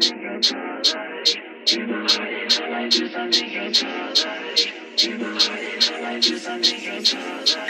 you do something you too do something you too.